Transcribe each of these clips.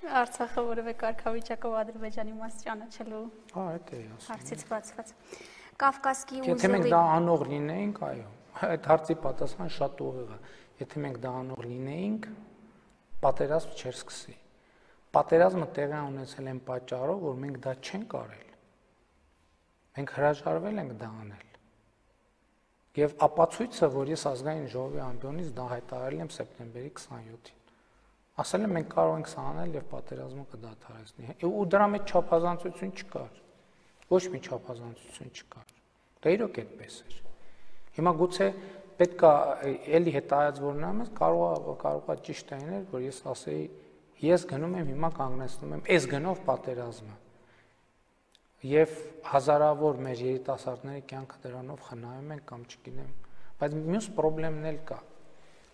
Արցախը որևէ կարգավիճակով Ադրբեջանի մաս ճանաչելու։ Հա, դա է ասում։ Հարցից բացված։ Կավկասկի ուժերի Եթե մենք դա անող լինեինք, այո, այդ հարցի պատասխան շատ ուղիղ է։ Եթե մենք դա անող լինեինք, պատերազմ չէր սկսի։ Պատերազմը տեղի ունեցել են պատճառով, որ մենք դա չենք արել։ Մենք հրաժարվել ենք դա անել։ Եվ ապացույցը, որ ես ազգային ժողովի ամբիոնից դա հայտարարել եմ սեպտեմբերի 27-ին ասել եմ մենք կարող ենք սա անել եւ պատերազմը կդադարեցնի։ Ու դրա մեջ չափազանցություն չկար։ Ոչ մի չափազանցություն չկար։ Դա իրոք այդպես էր։ Հիմա գուցե պետքա էլի հետայած որ նայում ես կարող կարող է ճիշտ լինել, որ ես ասեի ես գնում եմ հիմա կանգնեցնում եմ այս գնով պատերազմը։ Եվ հազարավոր մեր երիտասարդների կյանքը դրանով խնայում են կամ չգիտեմ, բայց մյուս խնդրեմն էլ կա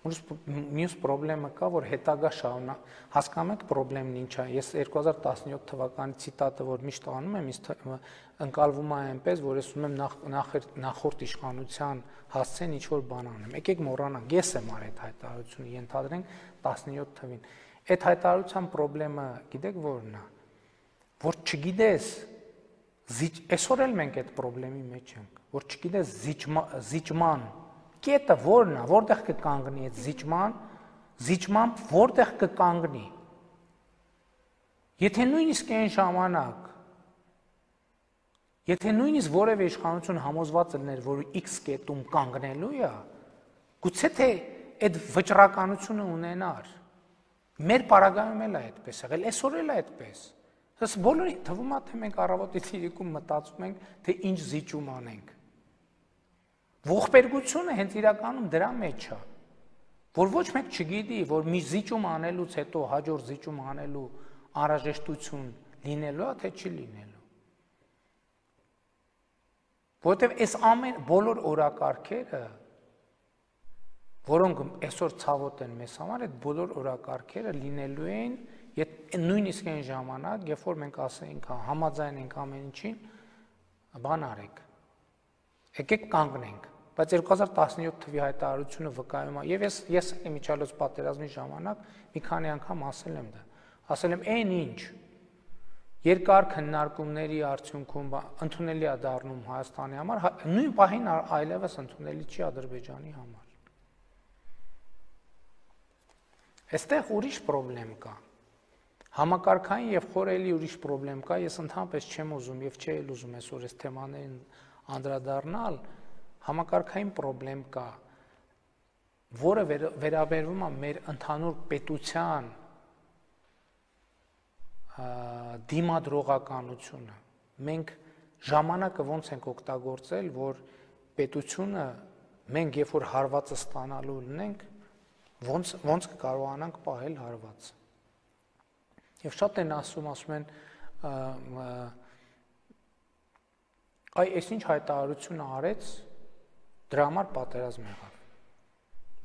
Մյուս խնդրեմը կա, որ հետագա շարունակ հասկանում եք խնդրեմն ինչ է։ Ես 2017 թվականի ցիտատը, որ միշտ անում եմ, ինձ ընկալվում է այնպես, որ ես ուզում եմ նախ նախորդ իշխանության հասցեն ինչ որ բան անեմ։ Եկեք մոռանանք, ես եմ արել այդ հայտարարությունը, ենթադրենք 17 թվին։ Այդ հայտարարության խնդրեմը գիտեք որն է։ Որ չգիտես զիջ այսօր էլ մենք այդ խնդրեմի մեջ ենք, որ չգիտես զիջման զիջման կետը որն է, որտեղ կկանգնի այդ զիջման, զիջմամբ որտեղ կկանգնի։ Եթե նույնիսկ այն ժամանակ Եթե նույնիսկ որևէ իշխանություն համոզված լիներ, որ X կետում կանգնելու է, գուցե թե այդ վճռականությունը ունենար։ Մեր պարագայում էլ է այդպես եղել, այսօր էլ է այդպես։ Հəս բոլորին թվում է թե մենք առավոտի 3-ում մտածում ենք, թե ինչ զիջում անենք։ Ողբերգությունը հենց իրականում դրա մեջ է, որ ոչ մեկ չգիտի, որ մի զիջում անելուց հետո հաջորդ զիջում անելու անհրաժեշտություն լինելու է, թե չի լինելու։ Որովհետև այս ամեն բոլոր օրակարգերը, որոնք այսօր ցավոտ են մեզ համար, այդ բոլոր օրակարգերը լինելու են նույնիսկ այն ժամանակ, երբ որ մենք ասենք, հա, համաձայն ենք ամեն ինչին, բան արեք։ Եկեք կանգնենք բայց 2017 թվի հայտարարությունը վկայում է եւ ես ես իմիջալոց պատերազմի ժամանակ մի քանի անգամ ասել եմ դա ասել եմ այն ինչ երկար քննարկումների արդյունքում ընդունելի է դառնում Հայաստանի համար հա, նույն պահին այլևս ընդունելի չի Ադրբեջանի համար Այստեղ ուրիշ խնդրեմ կա համակարգային եւ խորելի ուրիշ խնդրեմ կա ես ընդհանրապես չեմ ուզում եւ չէ էլ ուզում այսօր այս թեմաներին անդրադառնալ համակարգային խնդրեմ կա, որը վերաբերվում է մեր ընդհանուր պետության դիմադրողականությունը։ Մենք ժամանակը ոնց ենք օգտագործել, որ պետությունը մենք երբ որ հարվածը ստանալու ունենք, ոնց ոնց կարողանանք պահել հարվածը։ Եվ շատ են ասում, ասում են այ այսինչ հայտարարություն արեց Դրա համար պատերազմ եղավ։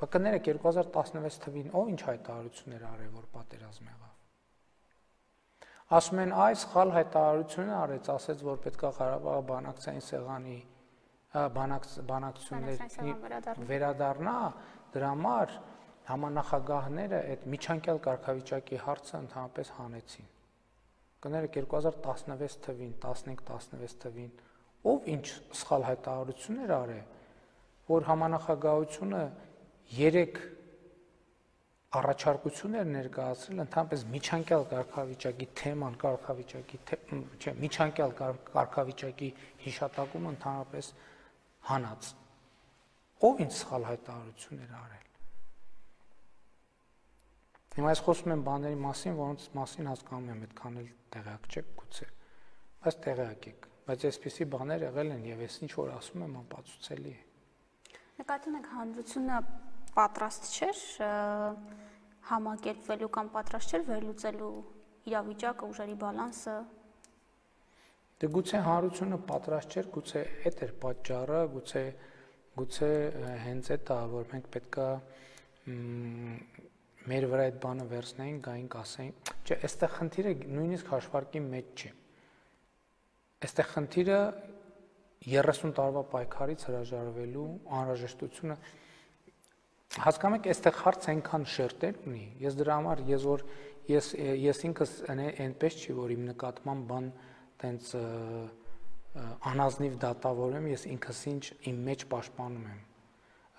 ԲԿ-ները 2016 թվին ով ինչ հայտարարություններ արել որ պատերազմ եղավ։ Ասում են այ սխալ հայտարարություն արեց, ասեց որ պետքա Ղարաբաղը բանակցային սեղանի բանակ բանակցությունների վերադառնա, դրա համար համանախագահները այդ միջանկյալ կարգավիճակի հարցը ընդհանրապես հանեցին։ Կները 2016 թվին, 15-16 թվին ով ինչ սխալ հայտարարություններ արել որ համանախագահությունը 3 առաջարկություններ ներկայացրել ընդհանրապես միջանկյալ կարգավիճակի թեման, կարգավիճակի չէ, միջանկյալ կարգավիճակի հիշատակումը ընդհանրապես հանած։ Ով ինչ սխալ հայտարարություններ արել։ Հիմա ես խոսում եմ բաների մասին, որոնց մասին հասկանում եմ, այդքան էլ տեղյակ չեք գուցե։ Բայց տեղյակ եք, բայց այսպիսի բաներ եղել են եւ ես ինչ որ ասում եմ, ապացուցելի է։ Նկատի ունեք հանրությունը պատրաստ չէր համակերպվելու կամ պատրաստ չէր վերլուծելու իրավիճակը, ուժերի բալանսը։ Դե գուցե հանրությունը պատրաստ չէր, գուցե այդ էր պատճառը, գուցե գուցե հենց այդ է, որ մենք պետքա մեր վրա այդ բանը վերցնեին, գայինք ասեին, չէ, այստեղ խնդիրը նույնիսկ հաշվարկի մեջ չի։ Այստեղ խնդիրը 30 տարվա պայքարից հրաժարվելու անհրաժեշտությունը հասկանում եք, այստեղ հարց այնքան շերտեր ունի։ Ես դրա համար ես որ ես ես ինքս այնպես չի, որ իմ նկատմամբ բան տենց անազնիվ դատավորեմ, ես ինքս ինչ իմ մեջ պաշտպանում եմ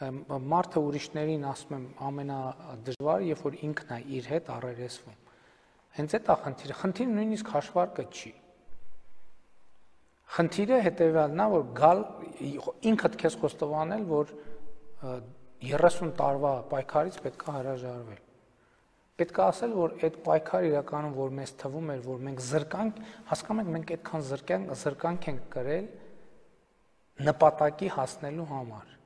մարդը ուրիշներին ասում եմ ամենադժվարը, երբ որ ինքն է իր հետ առերեսվում։ Հենց այդ է խնդիրը։ Խնդիրը նույնիսկ հաշվարկը չի։ Խնդիրը հետեւյալն է, որ գալ ինքդ քեզ խոստովանել, որ 30 տարվա պայքարից պետք է հրաժարվել։ Պետք է ասել, որ այդ պայքարը իրականում որ մեզ թվում էր, որ մենք զրկանք, հասկանում ենք մենք այդքան զրկանք, զրկանք ենք կրել նպատակի հասնելու համար։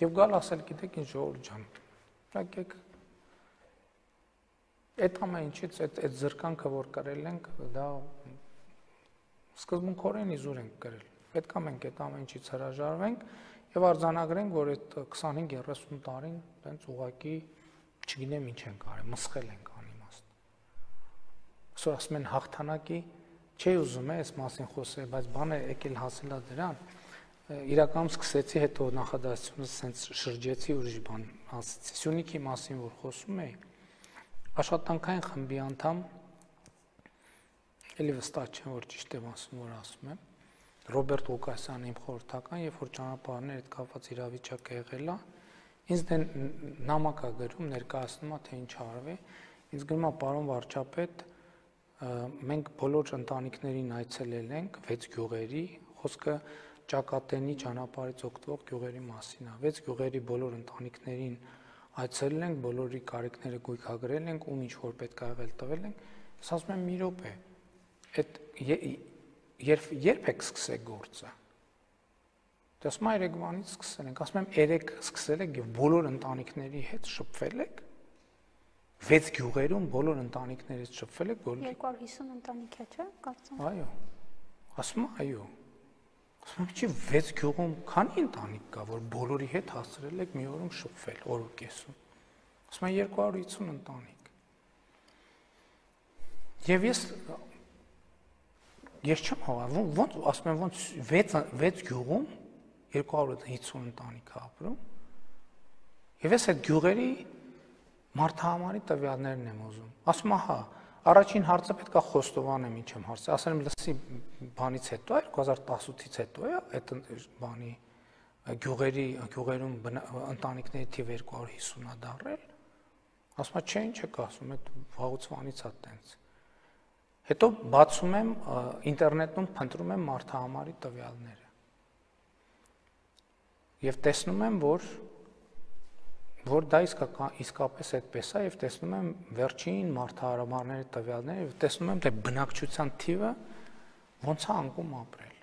Եվ գալ ասել, գիտեք ինչ ժողովուրդ ջան, եկեք այդ ամեն ինչից այդ այդ զրկանքը որ կրել ենք, դա սկզբունքորեն իզուր ենք կրել։ Պետք է մենք այդ ամեն ինչից հրաժարվենք եւ արձանագրենք, որ այդ 25-30 տարին տենց ուղակի չգիտեմ ինչ ենք արել, մսխել ենք անիմաստ։ Այսօր ասում են հաղթանակի չի ուզում է այս մասին խոսել, բայց բանը եկել հասելա դրան իրականում սկսեցի հետո նախադասությունը սենց շրջեցի ուրիշ բան ասեցի Սյունիքի մասին որ խոսում էի աշխատանքային խմբի անդամ Էլի վստահ չեմ, որ ճիշտ եմ ասում, որ ասում եմ։ Ռոբերտ Ղուկասյանը իմ խորհրդական, երբ որ ճանապարհներ հետ կապված իրավիճակը եղել է, ինձ դեն նամակ է գրում, ներկայացնում է, թե ինչ արվի։ Ինձ գրում է պարոն վարչապետ, մենք բոլոր ընտանիքներին այցելել ենք 6 գյուղերի, խոսքը ճակատենի ճանապարհից օգտվող գյուղերի մասին է։ 6 գյուղերի բոլոր ընտանիքներին այցելել ենք, բոլորի կարիքները գույքագրել ենք, ում ինչ որ պետք է եղել տվել ենք։ Ես ասում եմ մի րոպե, այդ երբ երբ եք սկսել գործը։ Դե ասում եմ Երևանից սկսել ենք, ասում եմ երեք սկսել եք եւ բոլոր ընտանիքների հետ շփվել եք։ 6 գյուղերում բոլոր ընտանիքներից շփվել եք բոլոր 250 ընտանիք է, չէ՞, կարծում։ Այո։ Ասում եմ այո։ Ասում եմ չի 6 գյուղում քանի ընտանիք կա, որ բոլորի հետ հասցրել եք մի օրում շփվել, օրը կեսում։ Ասում եմ 250 ընտանիք։ Եվ ես Ես չեմ հավատում, ոնց ասում եմ ոնց 6 6 գյուղում 250 ընտանիք ապրում։ Եվ ես այդ գյուղերի մարդահամարի տվյալներն եմ ուզում։ Ասում ահա, առաջին հարցը պետքա խոստովանեմ ինչ եմ հարցը։ Ասել եմ լսի բանից հետո 2018-ից հետո է այդ բանի գյուղերի գյուղերում ընտանիքների թիվը 250-ա դարել։ Ասում է, չէ, ինչ եք ասում, այդ վաղուց վանից է տենց։ Հետո բացում եմ ինտերնետում փնտրում եմ մարդահամարի տվյալները։ Եվ տեսնում եմ, որ որ դա իսկական իսկապես այդպես է եւ տեսնում եմ վերջին մարդահարամարների տվյալները եւ տեսնում եմ թե բնակչության թիվը ոնց է անկում ապրել։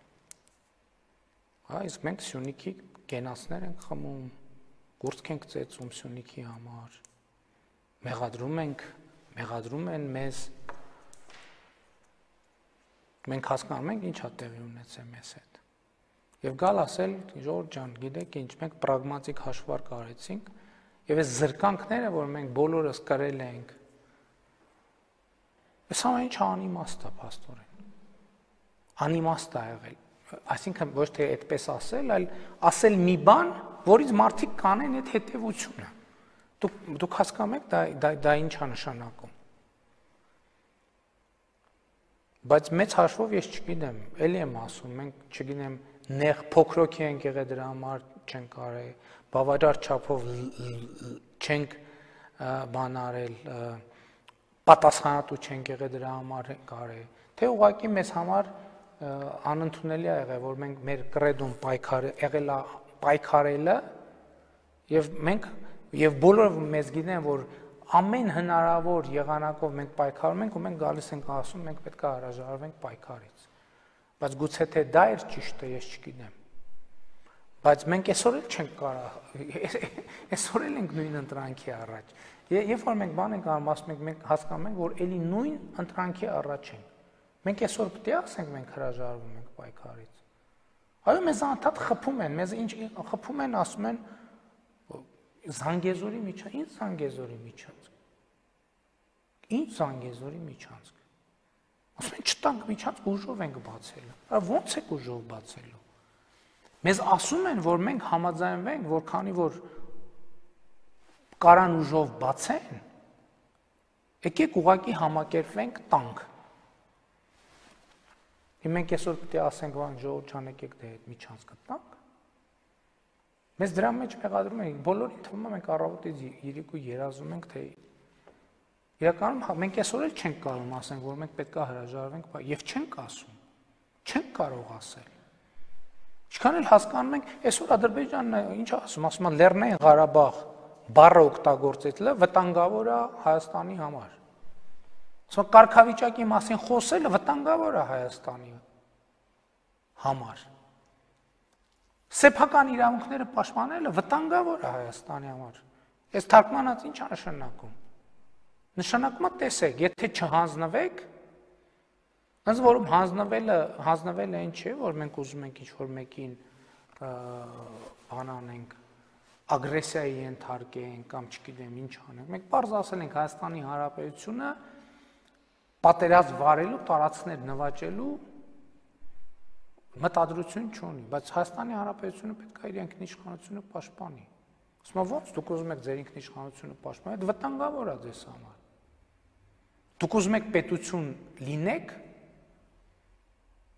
իսկ մենք Սյունիքի կենացներ ենք խմում, գործք ենք ծեծում Սյունիքի համար։ Մեղադրում ենք, մեղադրում են մեզ մենք հասկանում ենք ինչա տեղի ունեցել մեզ հետ։ Եվ գալ ասել, Ժորժ ջան, գիտեք ինչ, մենք պրագմատիկ հաշվարկ արեցինք, եւ այս զրկանքները, որ մենք բոլորս կրել ենք, այս ամեն ինչ անիմաստ է, աստորեն։ Անիմաստ է եղել։ Այսինքն ոչ թե այդպես ասել, այլ ասել մի բան, որից մարդիկ կանեն այդ հետևությունը։ Դուք դուք հասկանում եք դա դա, դա ինչ է նշանակում։ Բայց մեծ հաշվով ես չգիտեմ, ելի եմ ասում, մենք չգիտեմ, նեղ փոքրոքի ենք եղել դրա համար չենք կարել, բավարար չափով չենք բան արել, պատասխանատու չենք եղել դրա համար կարել, թե ուղղակի մեզ համար անընդունելի է եղել, որ մենք մեր կրեդոն պայքարը եղել է պայքարելը եւ մենք եւ բոլորը մեզ գիտեն, որ ամեն հնարավոր եղանակով մենք պայքարում ենք ու մենք գալիս ենք ասում մենք պետք է հրաժարվենք պայքարից բայց գուցե թե դա էր ճիշտը ես չգիտեմ բայց մենք այսօր էլ չենք կարող այսօր էլ ենք նույն ընտրանքի առաջ երբ որ մենք բան ենք անում ասում ենք մենք հասկանում ենք որ ելի նույն ընտրանքի առաջ ենք մենք այսօր պետք է ասենք մենք հրաժարվում ենք պայքարից այո մեզ անդադ խփում են մեզ ինչ խփում են ասում են Զանգեզուրի միջա, ինչ Զանգեզուրի միջանցք։ Ինչ Զանգեզուրի միջանցք։ Ասում են չտանք միջանցք ուժով ենք բացել։ Ա ո՞նց եք ուժով բացելու։ Մեզ ասում են, որ մենք համաձայնվենք, որ քանի որ կարան ուժով բացեն, Եկեք ուղակի համակերպվենք տանք։ Հիմա մենք այսօր պետք է ասենք, որ ժողովուրդ չանեք եք դե այդ միջանց գտնանք։ Մեզ դրա մեջ մեղադրում են, բոլորին թվում է մենք առավոտից երիկու երազում ենք, թե իրականում հա, մենք այսօր էլ չենք կարող ասենք, որ մենք պետք է հրաժարվենք, եւ չենք ասում։ Չենք կարող ասել։ Ինչքան էլ հասկանում ենք, այսօր Ադրբեջանն ինչ ասում, ասում է Լեռնային Ղարաբաղ բառը օգտագործելը վտանգավոր է Հայաստանի համար։ Ասում կարգավիճակի մասին խոսելը վտանգավոր է Հայաստանի համար։ Սեփական իրավունքները պաշտպանելը վտանգավոր է Հայաստանի համար։ Այս թարգմանած ի՞նչ է նշանակում։ Նշանակում է տեսեք, եթե չհանձնվեք, ըստ որում հանձնվելը հանձնվելը այն չէ, որ մենք ուզում ենք ինչ-որ մեկին բան անենք, ագրեսիայի ենթարկենք կամ չգիտեմ ինչ անենք։ Մենք բարձ ասել ենք Հայաստանի Հանրապետությունը պատերազմ վարելու, տարածքներ նվաճելու մտադրություն չունի, բայց Հայաստանի Հանրապետությունը պետք է իր ինքնիշխանությունը պաշտպանի։ Ասում եմ ո՞նց դուք ուզում եք ձեր ինքնիշխանությունը պաշտպանել, այդ վտանգավոր է ձեզ համար։ Դուք ուզում եք պետություն լինեք,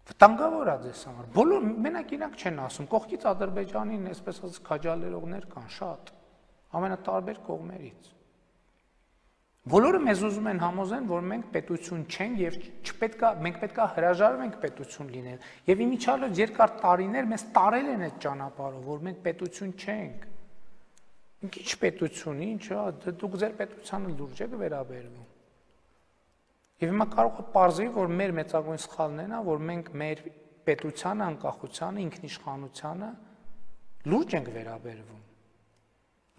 վտանգավոր է ձեզ համար։ Բոլոր մենակ իրանք չեն ասում, կողքից Ադրբեջանին, այսպես ասած, քաջալերողներ կան շատ ամենատարբեր կողմերից։ Բոլորը մեզ ուզում են համոզեն, որ մենք պետություն չենք եւ չպետքա մենք պետքա հրաժարվենք պետություն լինել։ Եվ իմիջիալով երկար տարիներ մեզ տարել են այդ ճանապարհով, որ մենք պետություն չենք։ Ինչ պետություն, ինչ, հա, դե դուք ձեր պետությանը լուրջ եք վերաբերվում։ Եվ հիմա կարող է ողջի, որ մեր մեծագույն սխալն է նա, որ մենք մեր պետությանը, անկախությանը, ինքնիշխանությանը լուրջ ենք վերաբերվում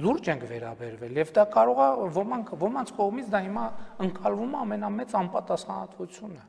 լուրջ ենք վերաբերվել եւ դա կարող է ոմանք ոմանց կողմից դա հիմա ընկալվում է ամենամեծ անպատասխանատվությունը